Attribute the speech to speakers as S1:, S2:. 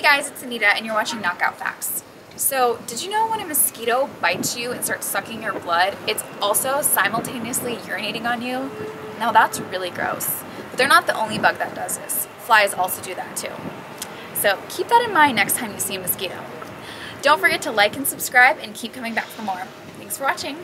S1: Hey guys, it's Anita and you're watching Knockout Facts. So, did you know when a mosquito bites you and starts sucking your blood, it's also simultaneously urinating on you? Now that's really gross. But they're not the only bug that does this. Flies also do that too. So keep that in mind next time you see a mosquito. Don't forget to like and subscribe and keep coming back for more. Thanks for watching.